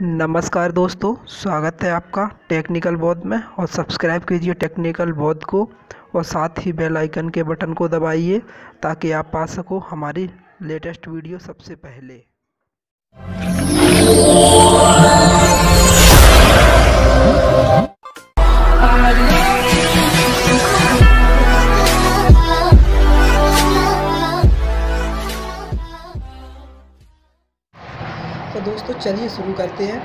नमस्कार दोस्तों, स्वागत है आपका टेक्निकल बौद्ध में और सब्सक्राइब कीजिए टेक्निकल बौद्ध को और साथ ही बेल आइकन के बटन को दबाइए ताकि आप पा सको हमारी लेटेस्ट वीडियो सबसे पहले। दोस्तों, चलिए शुरू करते हैं।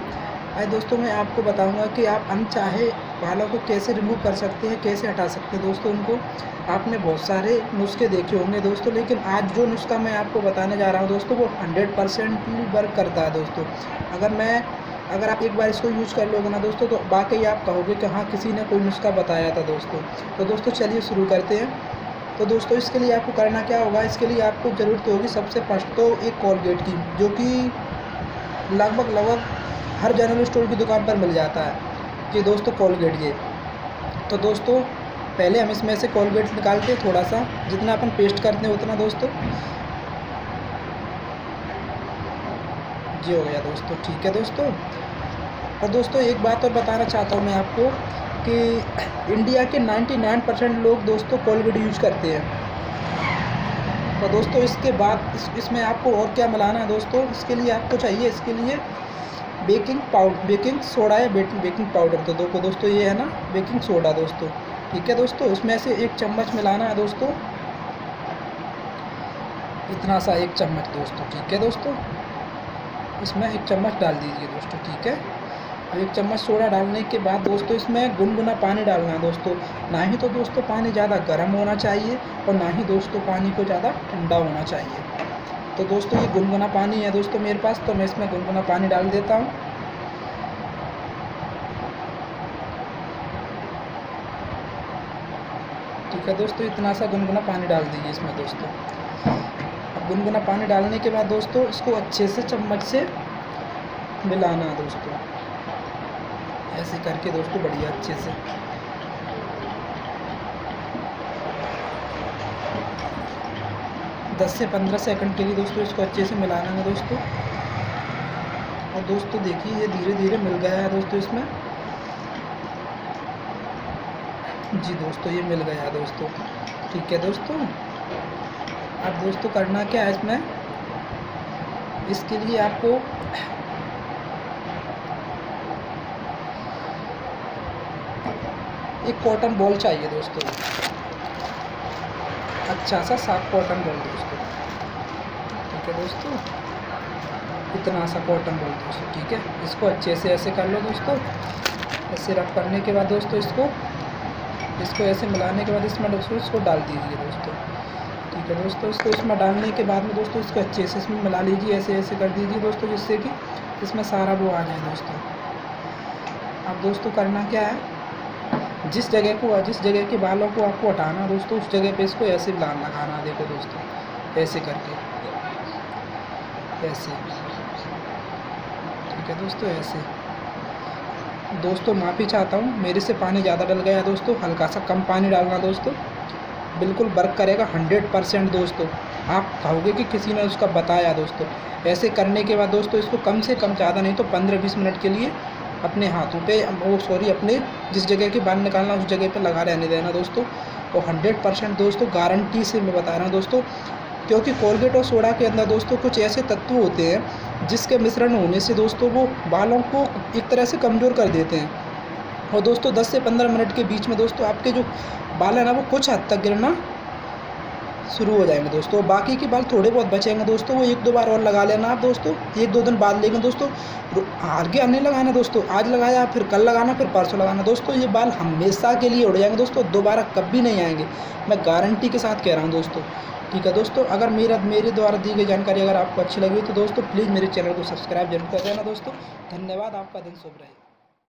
आज दोस्तों, मैं आपको बताऊँगा कि आप अनचाहे बालों को कैसे रिमूव कर सकते हैं, कैसे हटा सकते हैं दोस्तों उनको। आपने बहुत सारे नुस्खे देखे होंगे दोस्तों, लेकिन आज जो नुस्खा मैं आपको बताने जा रहा हूँ दोस्तों, वो हंड्रेड परसेंट वर्क करता है दोस्तों। अगर मैं, अगर आप एक बार इसको यूज़ कर लोगे ना दोस्तों तो वाकई आप कहोगे कि हाँ किसी ने कोई नुस्खा बताया था दोस्तों। तो दोस्तों, चलिए शुरू करते हैं। तो दोस्तों, इसके लिए आपको करना क्या होगा, इसके लिए आपको ज़रूरत होगी सबसे फ़र्स्ट तो एक कॉलगेट की, जो कि लगभग लगभग हर जनरल स्टोर की दुकान पर मिल जाता है। कि दोस्तों कोलगेट ये। तो दोस्तों, पहले हम इसमें से कोलगेट निकालते हैं थोड़ा सा जितना अपन पेस्ट करते हैं उतना दोस्तों। ये हो गया दोस्तों, ठीक है दोस्तों। और दोस्तों, एक बात और बताना चाहता हूँ मैं आपको कि इंडिया के 99 परसेंट लोग दोस्तों कोलगेट यूज़ करते हैं। तो दोस्तों इसके बाद इस, इसमें आपको और क्या मिलाना है दोस्तों? इसके लिए आपको चाहिए इसके लिए बेकिंग पाउडर बेकिंग सोडा या बेकिंग पाउडर तो देखो दोस्तों ये है ना बेकिंग सोडा दोस्तों। ठीक है दोस्तों? इसमें से एक चम्मच मिलाना है दोस्तों। इतना सा एक चम्मच दोस्तों ठीक है दोस्तों? इसमें एक चम्मच डाल दीजिए दोस्तों ठीक है? अब एक चम्मच सोडा डालने के बाद दोस्तों इसमें गुनगुना पानी डालना है दोस्तों। ना ही तो दोस्तों पानी ज़्यादा गर्म होना चाहिए और ना ही दोस्तों पानी को ज़्यादा ठंडा होना चाहिए। तो दोस्तों ये गुनगुना पानी है दोस्तों मेरे पास तो मैं इसमें गुनगुना पानी डाल देता हूँ। ठीक है दोस्तों, इतना सा गुनगुना पानी डाल दीजिए इसमें दोस्तों। अब गुनगुना पानी डालने के बाद दोस्तों इसको अच्छे से चम्मच से मिलाना है दोस्तों। ऐसे करके दोस्तों बढ़िया अच्छे से। दस से पंद्रह सेकंड के लिए दोस्तों इसको अच्छे से मिलाना है दोस्तों। और दोस्तों देखिए ये धीरे धीरे मिल गया है दोस्तों इसमें। जी दोस्तों ये मिल गया दोस्तों। ठीक है दोस्तों। अब दोस्तों करना क्या है इसमें? इसके लिए आपको एक कॉटन बॉल चाहिए दोस्तों। अच्छा सा साफ़ कॉटन बॉल दोस्तों। ठीक है दोस्तों। इतना सा कॉटन बॉल दोस्तों, ठीक है? इसको अच्छे से ऐसे कर लो दोस्तों। ऐसे रब करने के बाद दोस्तों इसको इसको ऐसे मिलाने के बाद इसमें दोस्तों इसको डाल दीजिए दोस्तों। ठीक है दोस्तों, इसको इसमें डालने के बाद में दोस्तों इसको अच्छे से इसमें मिला लीजिए, ऐसे ऐसे कर दीजिए दोस्तों, जिससे कि इसमें सारा वो आ जाए दोस्तों। अब दोस्तों करना क्या है? जिस जगह को, जिस जगह के बालों को आपको हटाना दोस्तों, उस जगह पे इसको ऐसे लान लगाना देखो दोस्तों, ऐसे करके। ऐसे। ठीक है दोस्तों, ऐसे। दोस्तों, माफ़ी चाहता हूँ, मेरे से पानी ज़्यादा डल गया दोस्तों हल्का सा कम पानी डालना दोस्तों। बिल्कुल वर्क करेगा हंड्रेड परसेंट दोस्तों। आप कहोगे कि किसी ने उसका बताया दोस्तों। ऐसे करने के बाद दोस्तों, इसको कम से कम ज़्यादा नहीं तो पंद्रह बीस मिनट के लिए अपने हाथों पे वो सॉरी अपने जिस जगह के बाल निकालना, उस जगह पे लगा रहने देना दोस्तों। और हंड्रेड परसेंट दोस्तों गारंटी से मैं बता रहा हूँ दोस्तों, क्योंकि कोलगेट और सोडा के अंदर दोस्तों कुछ ऐसे तत्व होते हैं, जिसके मिश्रण होने से दोस्तों वो बालों को एक तरह से कमज़ोर कर देते हैं। और दोस्तों 10 से 15 मिनट के बीच में दोस्तों, आपके जो बाल है ना, वो कुछ हद तक गिरना शुरू हो जाएँगे दोस्तों। बाकी के बाल थोड़े बहुत बचेंगे दोस्तों, वो एक दो बार और लगा लेना आप दोस्तों। एक दो दिन बाद लेंगे दोस्तों। आगे आने लगाना दोस्तों। आज लगाया, फिर कल लगाना, फिर परसों लगाना। दोस्तों, ये बाल हमेशा के लिए उड़ जाएँगे दोस्तों। दोबारा कभी नहीं आएँगे। मैं गारंटी के साथ कह रहा हूँ दोस्तों। ठीक है दोस्तों, अगर मेरा, मेरे द्वारा दी गई जानकारी अगर आपको अच्छी लगी तो दोस्तों, प्लीज़ मेरे चैनल को सब्सक्राइब ज़रूर कर देना दोस्तों। धन्यवाद, आपका दिन शुभ रहे।